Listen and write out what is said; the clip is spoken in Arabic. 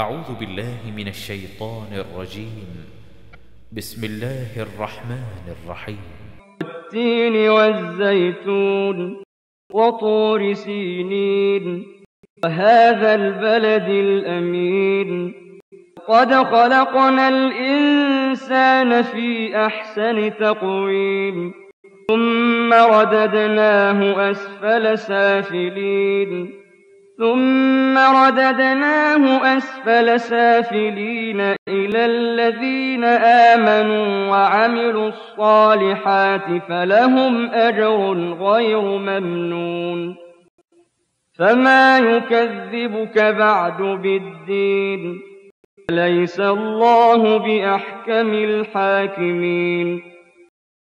أعوذ بالله من الشيطان الرجيم. بسم الله الرحمن الرحيم. والتين والزيتون وطور سينين وهذا البلد الأمين. قد خلقنا الإنسان في أحسن تقويم ثم رددناه أسفل سافلين. ثم رددناه أسفل سافلين إلى الذين آمنوا وعملوا الصالحات فلهم أجر غير ممنون. فما يكذبك بعد بالدين؟ أليس الله بأحكم الحاكمين.